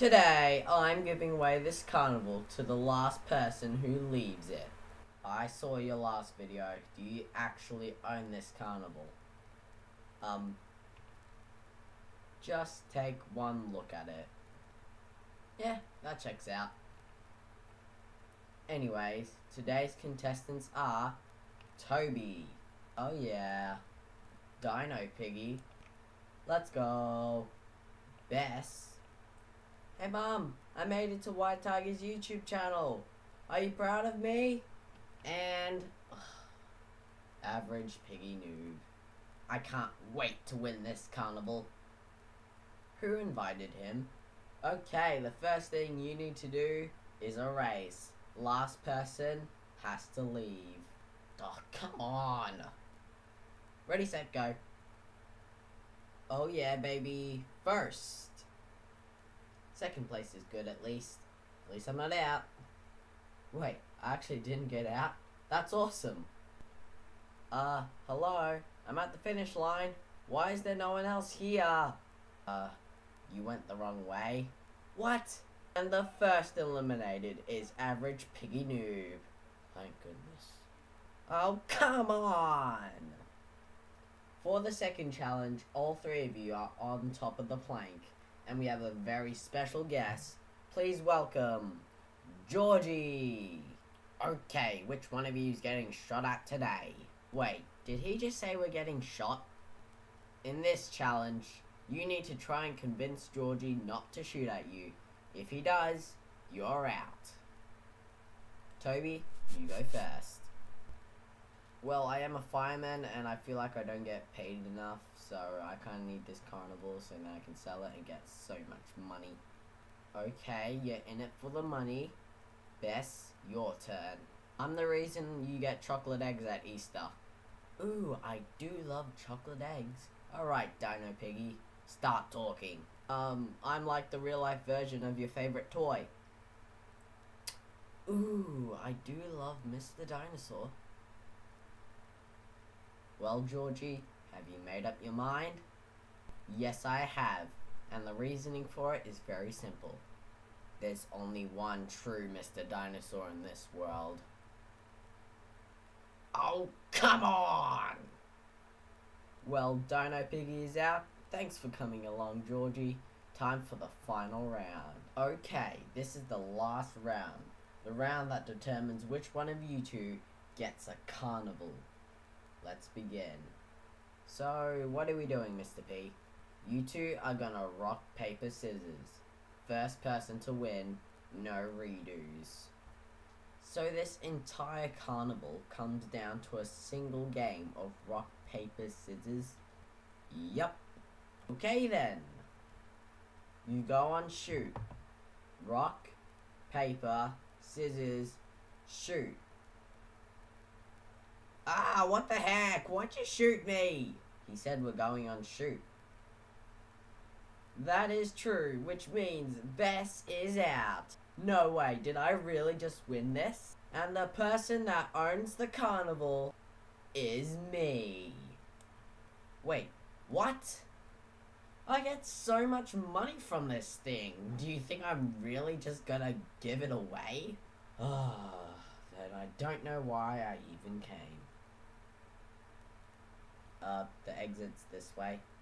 Today, I'm giving away this carnival to the last person who leaves it. I saw your last video. Do you actually own this carnival? Um, just take one look at it. Yeah, that checks out. Anyways, today's contestants are Toby. Oh yeah. Dino Piggy. Let's go. Bess. Hey mom, I made it to White Tiger's YouTube channel. Are you proud of me? And ugh, average piggy noob. I can't wait to win this carnival. Who invited him? Okay, the first thing you need to do is a race. Last person has to leave. Oh, come on. Ready, set, go. Oh yeah, baby. First. Second place is good at least. At least I'm not out. Wait, I actually didn't get out? That's awesome. Uh, hello? I'm at the finish line. Why is there no one else here? Uh, you went the wrong way. What? And the first eliminated is Average Piggy Noob. Thank goodness. Oh, come on! For the second challenge, all three of you are on top of the plank, and we have a very special guest. Please welcome Georgie! Okay, which one of you is getting shot at today? Wait, did he just say we're getting shot? In this challenge, you need to try and convince Georgie not to shoot at you. If he does, you're out. Toby, you go first. Well, I am a fireman and I feel like I don't get paid enough, so I kind of need this carnival so then I can sell it and get so much money. Okay, you're in it for the money. Bess, your turn. I'm the reason you get chocolate eggs at Easter. Ooh, I do love chocolate eggs. Alright, Dino Piggy, start talking. Um, I'm like the real life version of your favorite toy. Ooh, I do love Mr. Dinosaur. Well, Georgie, have you made up your mind? Yes, I have, and the reasoning for it is very simple. There's only one true Mr. Dinosaur in this world. Oh, come on! Well, Dino Piggy is out. Thanks for coming along, Georgie. Time for the final round. Okay, this is the last round. The round that determines which one of you two gets a carnival. Let's begin. So, what are we doing, Mr. P? You two are gonna rock, paper, scissors. First person to win, no redos. So this entire carnival comes down to a single game of rock, paper, scissors? Yup. Okay then. You go on shoot. Rock, paper, scissors, shoot. Ah, what the heck? Why'd you shoot me? He said we're going on shoot. That is true, which means Bess is out. No way, did I really just win this? And the person that owns the carnival is me. Wait, what? I get so much money from this thing. Do you think I'm really just gonna give it away? Ah, then I don't know why I even came. Uh, the exit's this way.